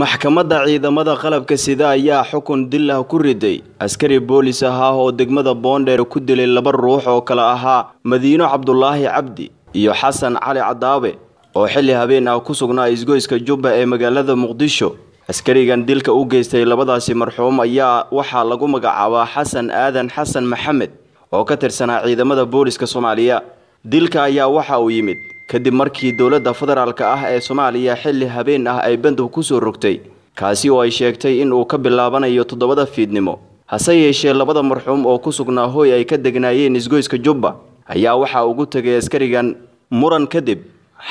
maxkamadda ciidamada qalabka sida ayaa xukun dil ah ku riday. Askari boolis ahaa oo degmada boondheer ku dilay laba ruux oo kale ahaa madiino cabdulaahi cabdi iyo xasan cali cadaabe oo xilli habeen ah ku sugnaa isgoyska jubba ee magaalada muqdisho. Askarigan dilka u geystay labadaasi marxuum ayaa waxaa lagu magacaabaa xasan aadan xasan maxamed oo ka tirsanaa ciidamada booliska soomaaliya. Dilka ayaa waxa uu yimid kadib markii dowladda federaalk ah ee soomaaliya xilli habeen ah ay bandow ku soo rogtay kaasi oo ay sheegtay in uu ka bilaabanayo toddobada fiidnimo. Hase yeeshee labada marxuum oo ku sugnaa hooy ay ka degnaayeen isgoyska jubba ayaa waxaa ugu tegay askarigan. Muran kadib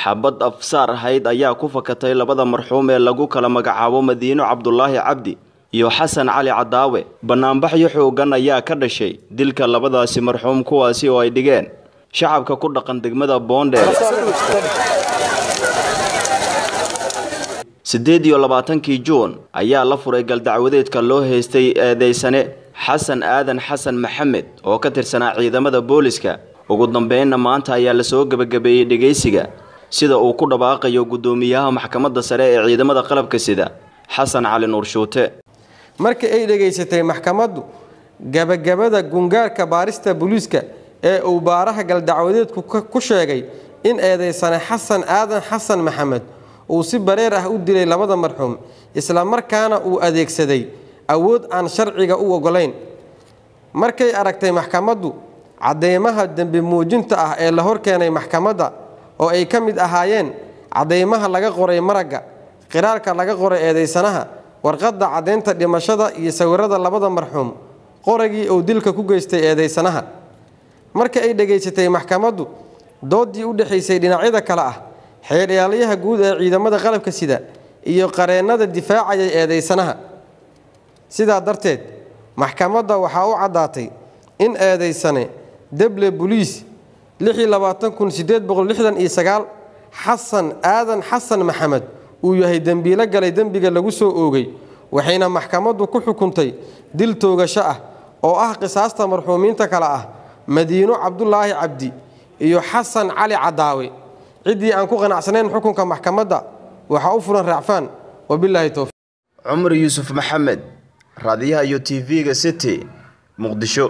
xabad afsaar ahayd ayaa ku fakatay labada marxuum ee lagu kala magacaabo madiino cabdulaahi cabdi iyo xasan cali cadaawe. Banaanbaxyo xoogan ayaa ka dhashay dilka labadaasi marxuum kuwaasi oo ay dhigeen shacabka ku dhaqan degmada boondheer. Siddeed iyo juun ayaa la furay galdacwadeedka loo haystay eedeysane xasan aadan xasan maxamed oo ka tirsanaa ciidamada booliska ugu dambeynna maanta ayaa la soo gebagabeeyey dhegaysiga sida uu ku dhawaaqayo guddoomiyaha maxkamadda sare ee ciidamada qalabka sida xasan cali nuur shuute. Markii ay dhegaysatay maxkamaddu gabagabada gungaarka baarista booliiska ee uu baaraha galdacwadeedku ku sheegay in eedeysane xasan aadan xasan maxamed uu si bareer ah u dilay labada marxuum isla markaana uu adeegsaday awood aan sharciga u ogolayn markay aragtay maxkamaddu cadeymaha dembi muujinta ah ee la horkeenay maxkamadda oo ay ka mid ahaayeen cadeymaha laga qoray maragga qiraalka laga qoray eedeysanaha warqadda caddaynta dhimashada iyo sawirada labada marxuum qoragii uu dilka ku geystay eedeysanaha marka ay dhegaysatay maxkamaddu doodii u dhexaysay dhinacyada kale ah xeelyaalayaha guud ee ciidamada qalabka sida iyo qareennada difaacayay eedeysanaha sidaa darteed maxkamadda waxaa u caddaatay in eedeysane deble boliis xasan aadan xasan maxamed uu yahay dembiilo galay dembiga lagu soo oogay waxayna maxkamaddu ku xukuntay dil toogasho ah oo ah qisaasta marxuumiinta kale ah madiino cabdulaahi cabdi iyo xasan cali cadaawe. Ciddii aan ku qanacsanayn xukunka maxkamadda waxaa u furan raacfaan. Wabilaahi towfiiq cumar yuusuf maxamed raadiyaha iyo t v-ga city muqdisho